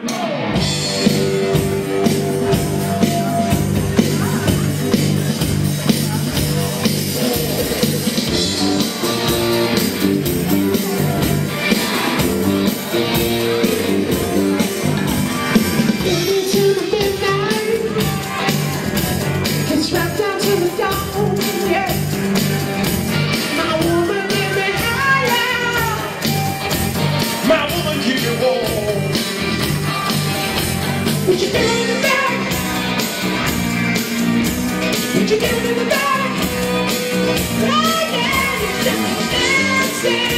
No! you give me back? Right now, you're just dancing.